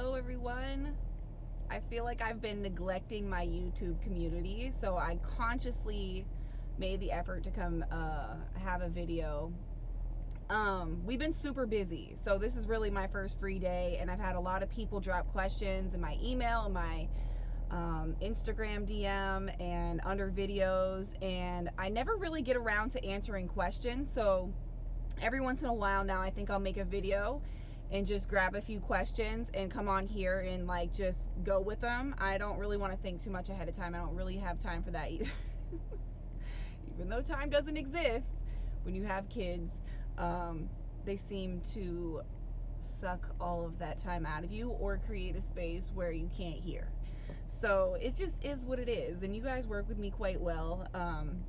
Hello, everyone. I feel like I've been neglecting my YouTube community, so I consciously made the effort to come uh, have a video. Um, we've been super busy, so this is really my first free day, and I've had a lot of people drop questions in my email and my um, Instagram DM and under videos, and I never really get around to answering questions. So every once in a while now, I think I'll make a video and just grab a few questions and come on here and like just go with them. I don't really want to think too much ahead of time. I don't really have time for that either. Even though time doesn't exist when you have kids, um, they seem to suck all of that time out of you or create a space where you can't hear. So it just is what it is. And you guys work with me quite well. Um,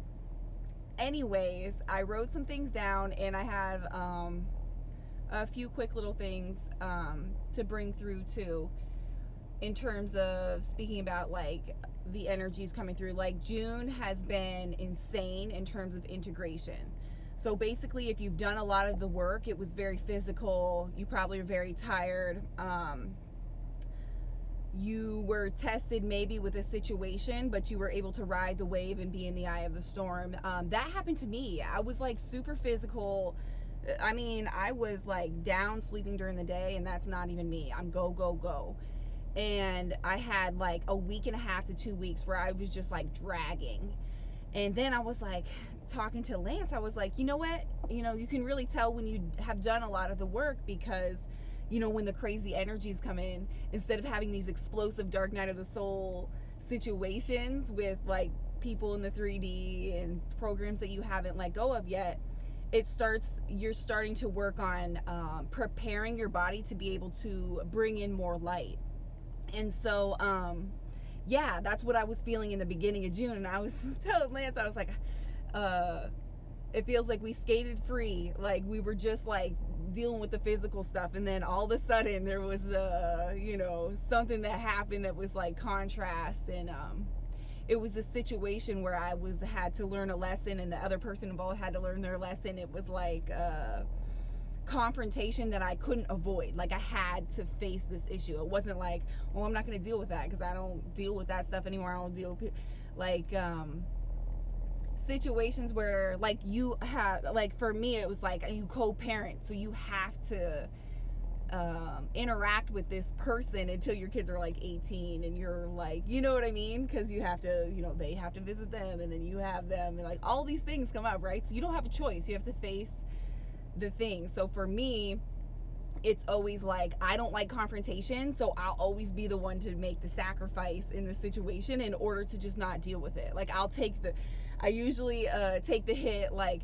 anyways, I wrote some things down and I have um, a few quick little things um, to bring through too in terms of speaking about like the energies coming through. Like june has been insane in terms of integration. So basically if you've done a lot of the work it was very physical. You probably are very tired. Um, you were tested maybe with a situation but you were able to ride the wave and be in the eye of the storm. Um, that happened to me. I was like super physical I mean, I was like down sleeping during the day, and that's not even me. I'm go, go, go. And I had like a week and a half to two weeks where I was just like dragging. And then I was like talking to Lance, I was like, you know what? You know, you can really tell when you have done a lot of the work because, you know, when the crazy energies come in, instead of having these explosive dark night of the soul situations with like people in the 3D and programs that you haven't let go of yet it starts you're starting to work on um, preparing your body to be able to bring in more light. And so um, yeah that's what i was feeling in the beginning of june. And i was telling lance i was like uh, it feels like we skated free. Like we were just like dealing with the physical stuff. And then all of a sudden there was uh you know something that happened that was like contrast and um it was a situation where I was had to learn a lesson and the other person involved had to learn their lesson. It was like a confrontation that I couldn't avoid. Like I had to face this issue. It wasn't like, well, I'm not going to deal with that because I don't deal with that stuff anymore. I don't deal with like um situations where like you have like for me it was like you co-parent so you have to um, interact with this person until your kids are like 18 and you're like you know what i mean? Because you have to you know they have to visit them and then you have them and like all these things come up right? So you don't have a choice. You have to face the thing. So for me it's always like i don't like confrontation so i'll always be the one to make the sacrifice in the situation in order to just not deal with it. Like i'll take the i usually uh, take the hit like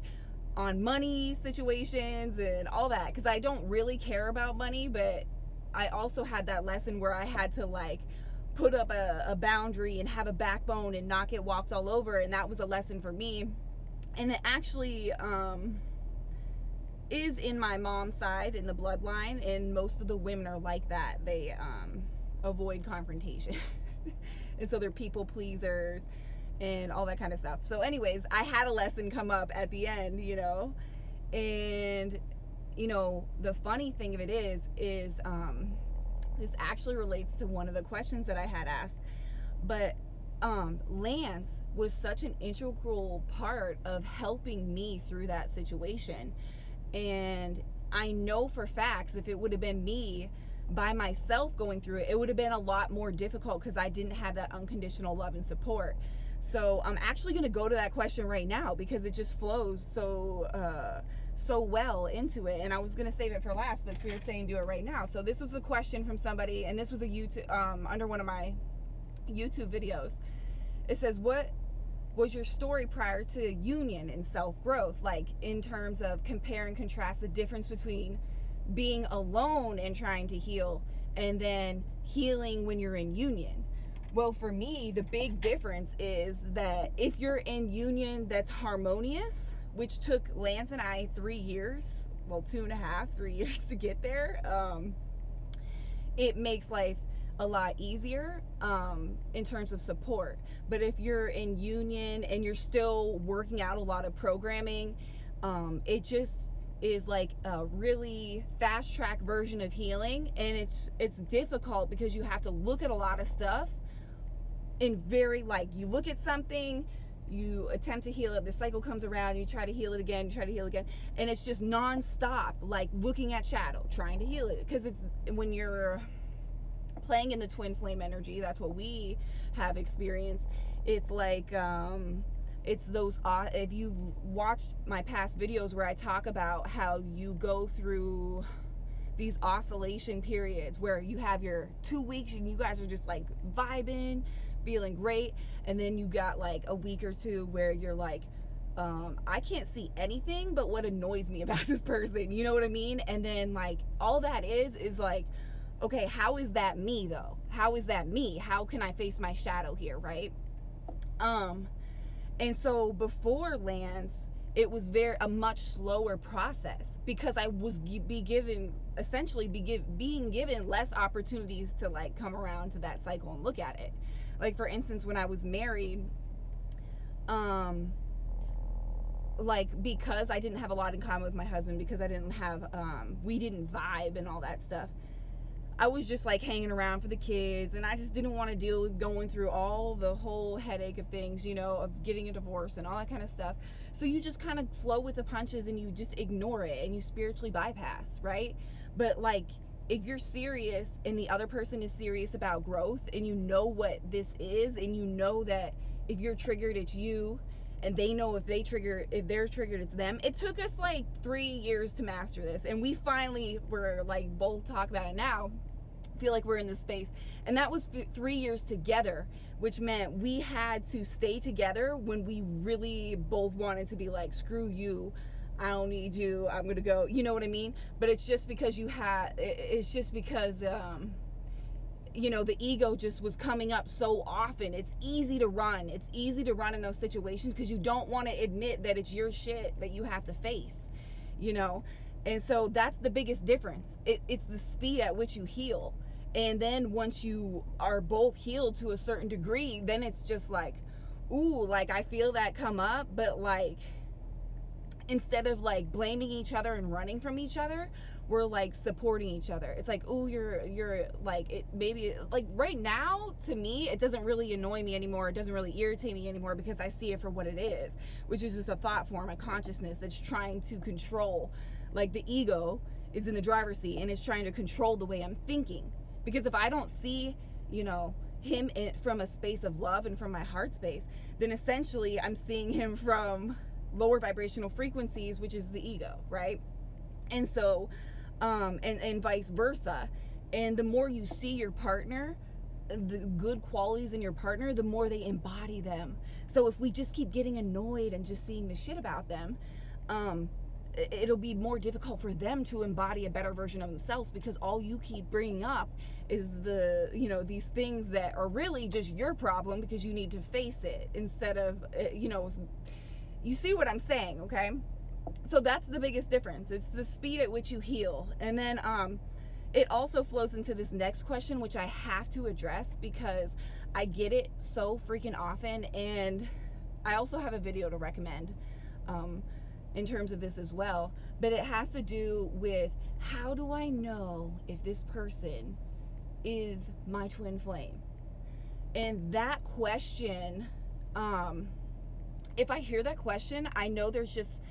on money situations and all that because I don't really care about money, but I also had that lesson where I had to like put up a, a, boundary and have a backbone and not get walked all over, and that was a lesson for me. And it actually um, is in my mom's side in the bloodline, and most of the women are like that. They um, avoid confrontation, and so they're people pleasers and all that kind of stuff. So, anyways, I had a lesson come up at the end, you know, and you know, the funny thing of it is, is um, this actually relates to one of the questions that I had asked, but um, Lance was such an integral part of helping me through that situation, and I know for facts if it would have been me by myself going through it, it would have been a lot more difficult because I didn't have that unconditional love and support. So I'm actually going to go to that question right now because it just flows so uh, so well into it. And I was going to save it for last, but Spirit saying do it right now. So this was a question from somebody, and this was a YouTube um, under one of my YouTube videos. It says, "What was your story prior to union and self growth? Like in terms of compare and contrast the difference between being alone and trying to heal, and then healing when you're in union." Well, for me, the big difference is that if you're in union that's harmonious, which took Lance and I three years, well, two and a half, three years to get there, um, it makes life a lot easier um, in terms of support. But if you're in union and you're still working out a lot of programming, um, it just is like a really fast track version of healing and it's it's difficult because you have to look at a lot of stuff in very like you look at something you attempt to heal it the cycle comes around you try to heal it again you try to heal again and it's just non-stop like looking at shadow trying to heal it because it's when you're playing in the twin flame energy that's what we have experienced it's like um it's those uh, if you've watched my past videos where i talk about how you go through these oscillation periods where you have your two weeks and you guys are just like vibing feeling great and then you got like a week or two where you're like um, I can't see anything but what annoys me about this person. You know what I mean? And then like all that is is like, okay, how is that me though? How is that me? How can I face my shadow here, right? Um, and so before Lance, it was very a much slower process because I was be given essentially be give, being given less opportunities to like come around to that cycle and look at it like for instance when i was married um like because i didn't have a lot in common with my husband because i didn't have um we didn't vibe and all that stuff i was just like hanging around for the kids and i just didn't want to deal with going through all the whole headache of things you know of getting a divorce and all that kind of stuff. So you just kind of flow with the punches and you just ignore it and you spiritually bypass right? But like if you're serious and the other person is serious about growth and you know what this is and you know that if you're triggered it's you and they know if they trigger if they're triggered it's them it took us like three years to master this and we finally were like both talk about it now feel like we're in this space. And that was th- three years together which meant we had to stay together when we really both wanted to be like screw you I don't need you. I'm gonna go. You know what I mean? But it's just because you had. It's just because um, you know the ego just was coming up so often. It's easy to run. It's easy to run in those situations because you don't want to admit that it's your shit that you have to face. You know, and so that's the biggest difference. It, it's the speed at which you heal. And then once you are both healed to a certain degree, then it's just like, ooh, like I feel that come up, but like instead of like blaming each other and running from each other we're like supporting each other. It's like oh you're you're like it maybe like right now to me it doesn't really annoy me anymore. It doesn't really irritate me anymore because i see it for what it is which is just a thought form a consciousness that's trying to control like the ego is in the driver's seat and is trying to control the way i'm thinking. Because if i don't see you know him in, from a space of love and from my heart space then essentially i'm seeing him from lower vibrational frequencies, which is the ego, right? And so, um, and, and vice versa. And the more you see your partner, the good qualities in your partner, the more they embody them. So if we just keep getting annoyed and just seeing the shit about them, um, it'll be more difficult for them to embody a better version of themselves because all you keep bringing up is the you know these things that are really just your problem because you need to face it instead of uh, you know you see what I'm saying, okay? So that's the biggest difference. It's the speed at which you heal. And then um it also flows into this next question which I have to address because I get it so freaking often and I also have a video to recommend um in terms of this as well, but it has to do with how do I know if this person is my twin flame? And that question um if I hear that question, I know there's just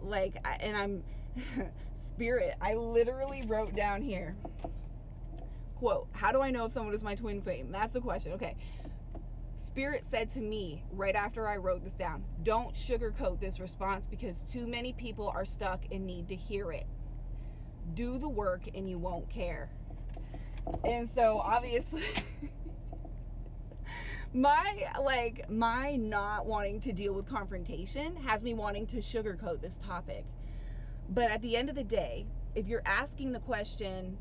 like, and I'm spirit. I literally wrote down here, quote, how do I know if someone is my twin flame? That's the question. Okay. Spirit said to me right after I wrote this down, don't sugarcoat this response because too many people are stuck and need to hear it. Do the work and you won't care. And so obviously my like my not wanting to deal with confrontation has me wanting to sugarcoat this topic. But at the end of the day if you're asking the question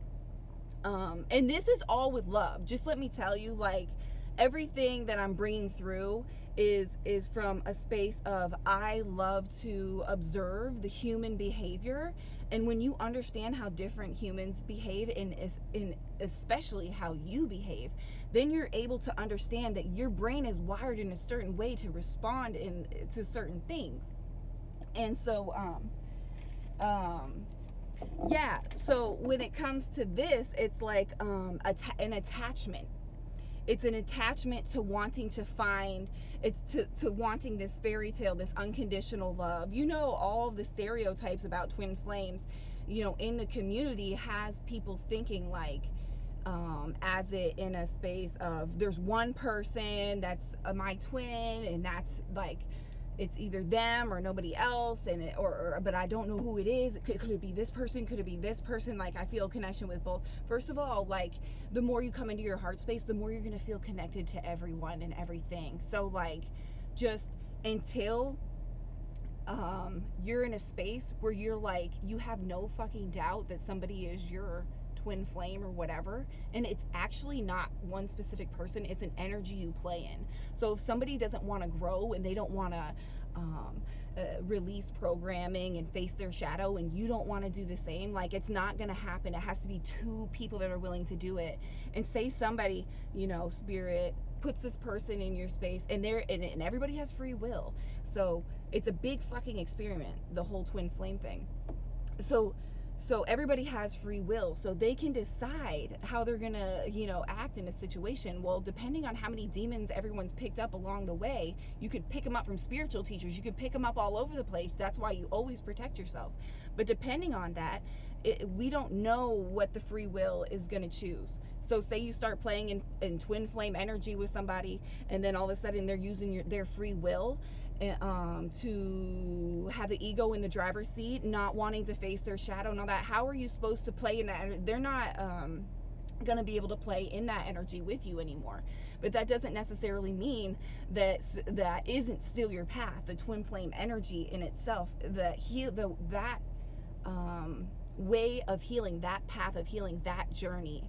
um and this is all with love. Just let me tell you like everything that i'm bringing through is is from a space of I love to observe the human behavior. And when you understand how different humans behave and in especially how you behave then you're able to understand that your brain is wired in a certain way to respond in to certain things. And so um um yeah so when it comes to this it's like um an attachment it's an attachment to wanting to find it's to, to wanting this fairy tale this unconditional love. You know all the stereotypes about twin flames you know in the community has people thinking like um, as it in a space of there's one person that's uh, my twin and that's like it's either them or nobody else and it, or, or, but i don't know who it is. Could, could, it be this person? Could it be this person? Like i feel connection with both. First of all like the more you come into your heart space the more you're going to feel connected to everyone and everything. So like just until um, you're in a space where you're like you have no fucking doubt that somebody is your twin flame or whatever and it's actually not one specific person it's an energy you play in. So if somebody doesn't want to grow and they don't want to um, uh, release programming and face their shadow and you don't want to do the same like it's not going to happen. It has to be two people that are willing to do it. And say somebody you know spirit puts this person in your space and they're and, and everybody has free will. So it's a big fucking experiment the whole twin flame thing. So so everybody has free will so they can decide how they're gonna you know act in a situation. Well depending on how many demons everyone's picked up along the way you could pick them up from spiritual teachers you could pick them up all over the place. That's why you always protect yourself. But depending on that it, we don't know what the free will is gonna choose. So say you start playing in, in twin flame energy with somebody and then all of a sudden they're using your, their free will um, to have the ego in the driver's seat, not wanting to face their shadow and all that. How are you supposed to play in that? They're not um, going to be able to play in that energy with you anymore. But that doesn't necessarily mean that that isn't still your path. The twin flame energy in itself, the heal, the that um, way of healing, that path of healing, that journey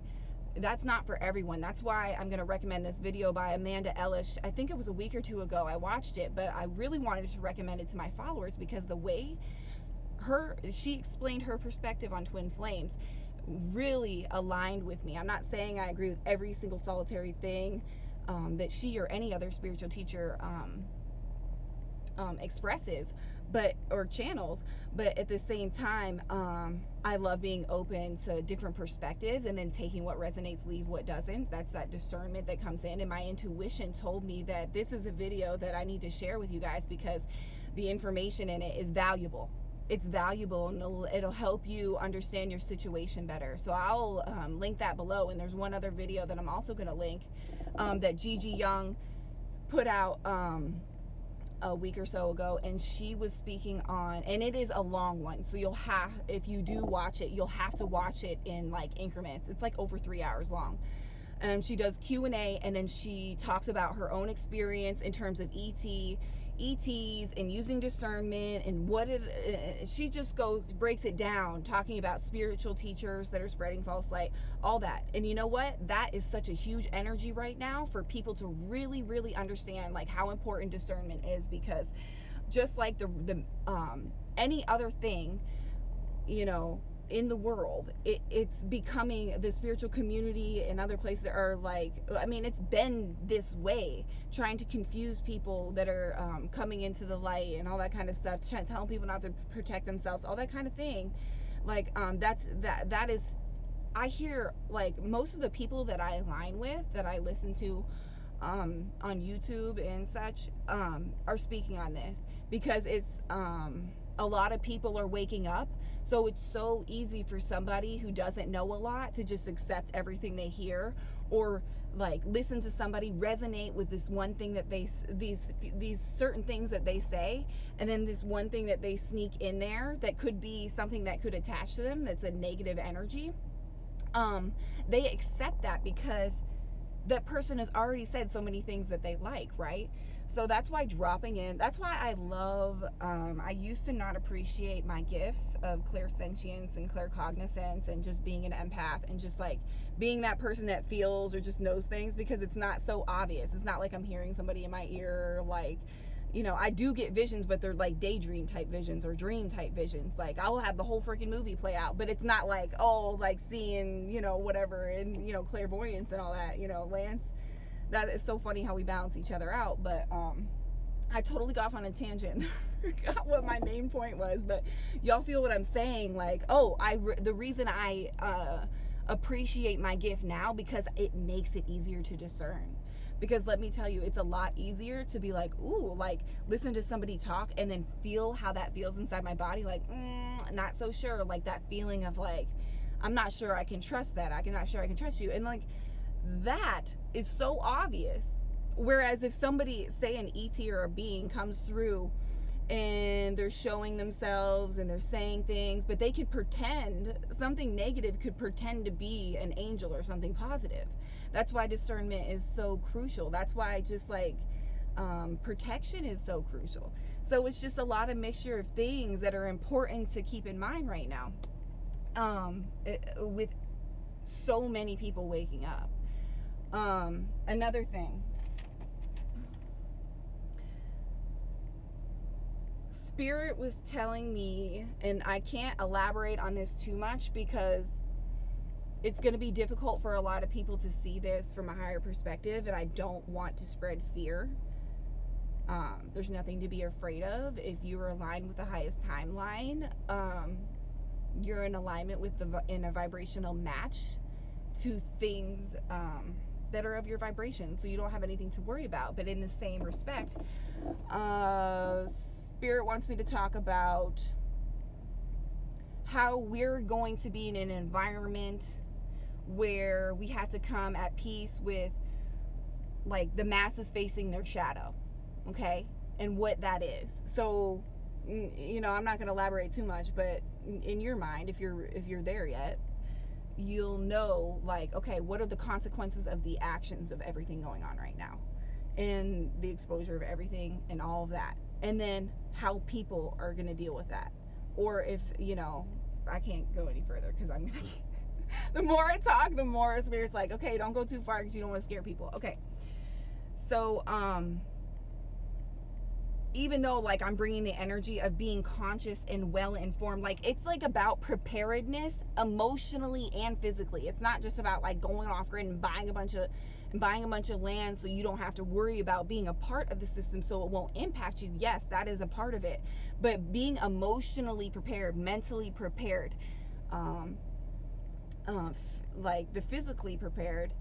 that's not for everyone. That's why I'm going to recommend this video by Amanda Ellis. I think it was a week or two ago I watched it, but I really wanted to recommend it to my followers because the way her she explained her perspective on twin flames really aligned with me. I'm not saying I agree with every single solitary thing um, that she or any other spiritual teacher um, um, expresses, but or channels but at the same time um, i love being open to different perspectives and then taking what resonates leave what doesn't. That's that discernment that comes in. And my intuition told me that this is a video that i need to share with you guys because the information in it is valuable. It's valuable and it'll, it'll help you understand your situation better. So i'll um, link that below. And there's one other video that i'm also going to link um, that gigi young put out um, a week or so ago and she was speaking on and it is a long one so you'll have if you do watch it you'll have to watch it in like increments. It's like over three hours long. And um, she does q&a and then she talks about her own experience in terms of et ETs and using discernment and what it uh, she just goes breaks it down talking about spiritual teachers that are spreading false light all that. And you know what? That is such a huge energy right now for people to really really understand like how important discernment is because just like the the um any other thing you know in the world it, it's becoming the spiritual community and other places are like i mean it's been this way trying to confuse people that are um, coming into the light and all that kind of stuff trying, telling people not to protect themselves all that kind of thing. Like um, that's that that is i hear like most of the people that i align with that i listen to um, on youtube and such um, are speaking on this because it's um, a lot of people are waking up so it's so easy for somebody who doesn't know a lot to just accept everything they hear or like listen to somebody resonate with this one thing that they these these certain things that they say and then this one thing that they sneak in there that could be something that could attach to them that's a negative energy. Um they accept that because that person has already said so many things that they like right so that's why dropping in that's why i love um, i used to not appreciate my gifts of clairsentience and claircognizance and just being an empath and just like being that person that feels or just knows things because it's not so obvious it's not like i'm hearing somebody in my ear like you know, I do get visions, but they're like daydream type visions or dream type visions. Like I'll have the whole freaking movie play out, but it's not like oh, like seeing you know whatever and you know clairvoyance and all that. You know, Lance that is so funny how we balance each other out. But um, I totally got off on a tangent. Forgot what my main point was, but y'all feel what I'm saying. Like, oh, I re- the reason I uh, appreciate my gift now because it makes it easier to discern. Because let me tell you, it's a lot easier to be like, ooh, like listen to somebody talk and then feel how that feels inside my body. Like, mm, not so sure. Like that feeling of like, I'm not sure I can trust that. I'm not sure I can trust you. And like that is so obvious. Whereas if somebody, say an ET or a being comes through and they're showing themselves and they're saying things, but they could pretend something negative could pretend to be an angel or something positive. That's why discernment is so crucial. That's why just like um, protection is so crucial. So it's just a lot of mixture of things that are important to keep in mind right now. Um, it, with so many people waking up. Um, another thing. Spirit was telling me, and I can't elaborate on this too much because it's going to be difficult for a lot of people to see this from a higher perspective, and I don't want to spread fear. Um, there's nothing to be afraid of. If you are aligned with the highest timeline, um, you're in alignment with the in a vibrational match to things um, that are of your vibration, so you don't have anything to worry about. But in the same respect, uh, Spirit wants me to talk about how we're going to be in an environment where we have to come at peace with like the masses facing their shadow okay and what that is so you know i'm not going to elaborate too much but in your mind if you're if you're there yet you'll know like okay what are the consequences of the actions of everything going on right now and the exposure of everything and all of that and then how people are going to deal with that or if you know i can't go any further because i'm to the more I talk, the more spirit's like, okay, don't go too far because you don't want to scare people. Okay. So, um, even though like I'm bringing the energy of being conscious and well informed, like it's like about preparedness emotionally and physically. It's not just about like going off grid and buying a bunch of and buying a bunch of land so you don't have to worry about being a part of the system so it won't impact you. Yes, that is a part of it. But being emotionally prepared, mentally prepared, um, uh, like the physically prepared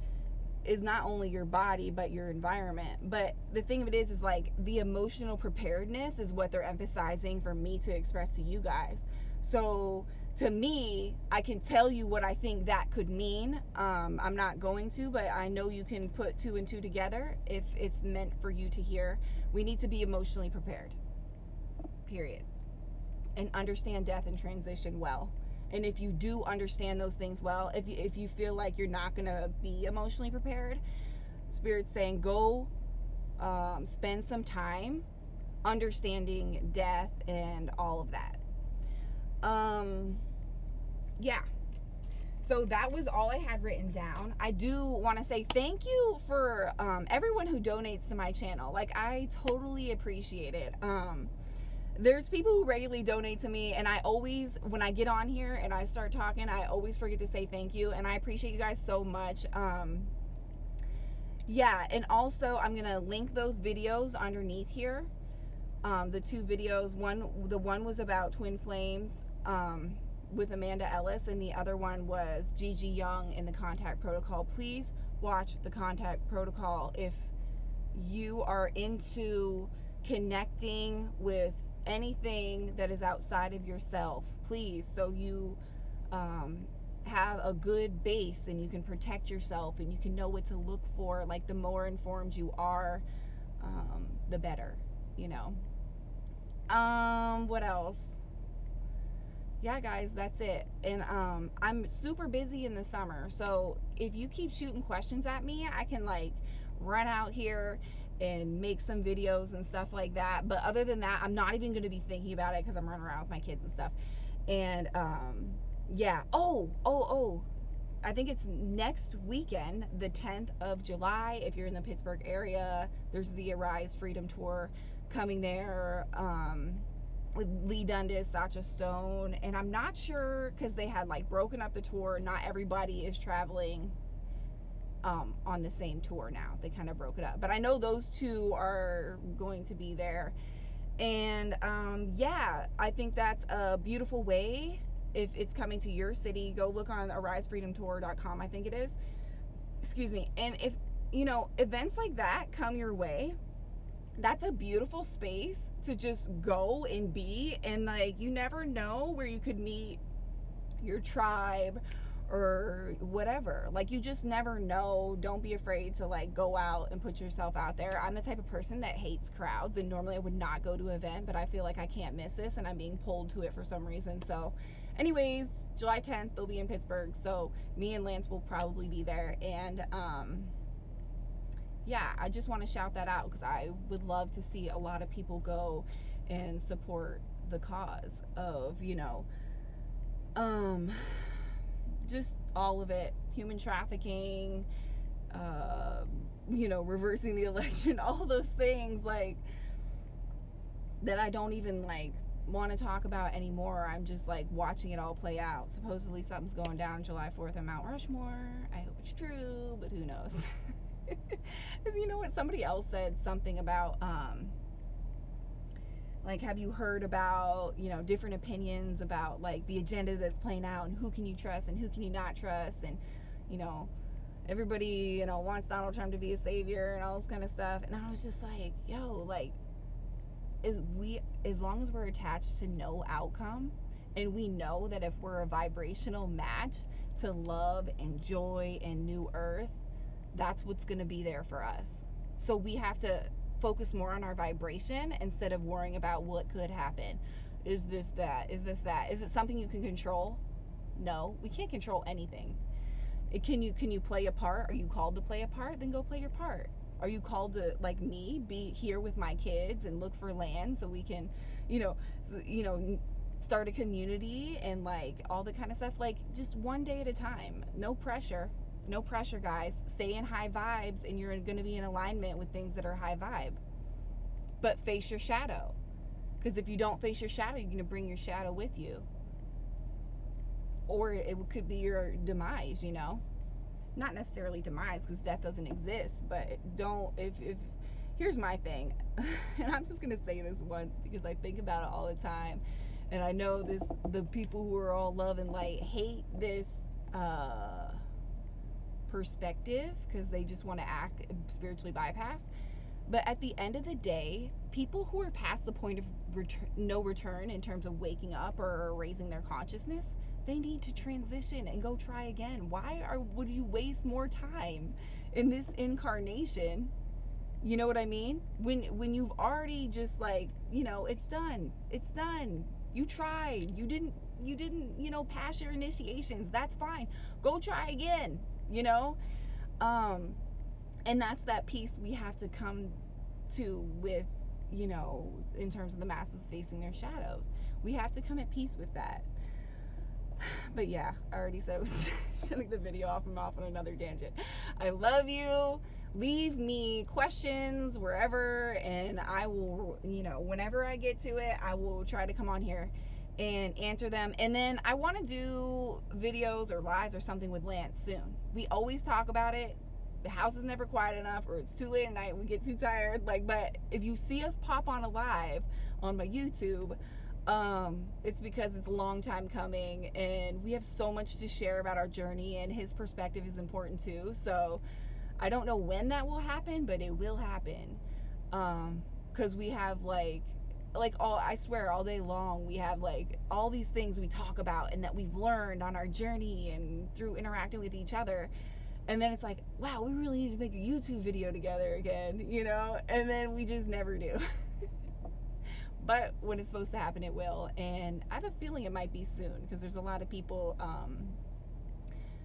is not only your body but your environment. But the thing of it is is like the emotional preparedness is what they're emphasizing for me to express to you guys. So to me i can tell you what i think that could mean. Um, i'm not going to but i know you can put two and two together if it's meant for you to hear. We need to be emotionally prepared period and understand death and transition well and if you do understand those things well if you, if you feel like you're not going to be emotionally prepared spirit's saying go um, spend some time understanding death and all of that um yeah so that was all I had written down. I do want to say thank you for um, everyone who donates to my channel. Like I totally appreciate it. Um, there's people who regularly donate to me and i always when i get on here and i start talking i always forget to say thank you and i appreciate you guys so much um yeah and also i'm gonna link those videos underneath here um the two videos one the one was about twin flames um with amanda ellis and the other one was gigi young in the contact protocol. Please watch the contact protocol if you are into connecting with anything that is outside of yourself, please, so you um, have a good base and you can protect yourself and you can know what to look for. Like the more informed you are, um, the better, you know. Um, what else? Yeah, guys, that's it. And um, I'm super busy in the summer, so if you keep shooting questions at me, I can like run out here and make some videos and stuff like that. But other than that, I'm not even going to be thinking about it because I'm running around with my kids and stuff. And um, yeah. Oh, oh, oh. I think it's next weekend, the 10th of July. If you're in the Pittsburgh area, there's the Arise Freedom Tour coming there um, with Lee Dundas, Sacha Stone. And I'm not sure because they had like broken up the tour. Not everybody is traveling um, on the same tour now. They kind of broke it up. But I know those two are going to be there. And um, yeah, I think that's a beautiful way. If it's coming to your city, go look on arisefreedomtour.com, I think it is. Excuse me. And if, you know, events like that come your way, that's a beautiful space to just go and be. And like, you never know where you could meet your tribe or whatever. Like you just never know. Don't be afraid to like go out and put yourself out there. I'm the type of person that hates crowds and normally I would not go to an event, but I feel like I can't miss this and I'm being pulled to it for some reason. So anyways, July 10th they'll be in Pittsburgh. So me and Lance will probably be there and um yeah, I just want to shout that out because I would love to see a lot of people go and support the cause of, you know, um just all of it. Human trafficking uh, you know reversing the election all those things like that i don't even like want to talk about anymore. I'm just like watching it all play out. Supposedly something's going down july 4th on mount rushmore. I hope it's true but who knows? You know what? Somebody else said something about um like have you heard about you know different opinions about like the agenda that's playing out and who can you trust and who can you not trust? And you know everybody you know wants donald trump to be a savior and all this kind of stuff. And i was just like yo like is we as long as we're attached to no outcome and we know that if we're a vibrational match to love and joy and new earth that's what's going to be there for us. So we have to focus more on our vibration instead of worrying about what could happen. Is this that? Is this that? Is it something you can control? No, we can't control anything. It, can you can you play a part? Are you called to play a part? Then go play your part. Are you called to like me be here with my kids and look for land so we can, you know, you know, start a community and like all the kind of stuff like just one day at a time. No pressure no pressure, guys. Stay in high vibes and you're going to be in alignment with things that are high vibe. But face your shadow. Because if you don't face your shadow, you're going to bring your shadow with you. Or it could be your demise, you know? Not necessarily demise because death doesn't exist, but don't, if, if, here's my thing. and I'm just going to say this once because I think about it all the time. And I know this, the people who are all love and light hate this, uh, perspective because they just want to act spiritually bypass. But at the end of the day, people who are past the point of return, no return in terms of waking up or raising their consciousness, they need to transition and go try again. Why are would you waste more time in this incarnation? You know what I mean? When when you've already just like, you know, it's done. It's done. You tried. You didn't you didn't, you know, pass your initiations. That's fine. Go try again you know? Um, and that's that piece we have to come to with, you know, in terms of the masses facing their shadows. We have to come at peace with that. But yeah, I already said I was shutting the video off. I'm off on another tangent. I love you. Leave me questions wherever, and I will, you know, whenever I get to it, I will try to come on here and answer them. And then I want to do videos or lives or something with Lance soon. We always talk about it. The house is never quiet enough, or it's too late at night. We get too tired. Like, but if you see us pop on a live on my YouTube, um, it's because it's a long time coming, and we have so much to share about our journey, and his perspective is important too. So, I don't know when that will happen, but it will happen. Um, because we have like like all I swear all day long we have like all these things we talk about and that we've learned on our journey and through interacting with each other. And then it's like wow we really need to make a YouTube video together again you know? And then we just never do. But when it's supposed to happen it will. And I have a feeling it might be soon because there's a lot of people um,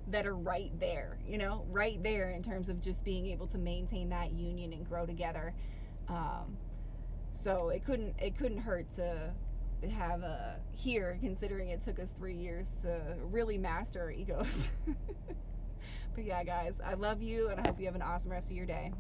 that are right there you know? Right there in terms of just being able to maintain that union and grow together. Um, so it couldn't it couldn't hurt to have a here considering it took us three years to really master our egos. But yeah guys i love you and i hope you have an awesome rest of your day